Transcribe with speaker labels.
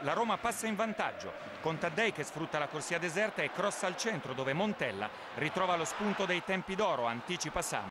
Speaker 1: La Roma passa in vantaggio con Taddei che sfrutta la corsia deserta e crossa al centro dove Montella ritrova lo spunto dei tempi d'oro, anticipa Sam.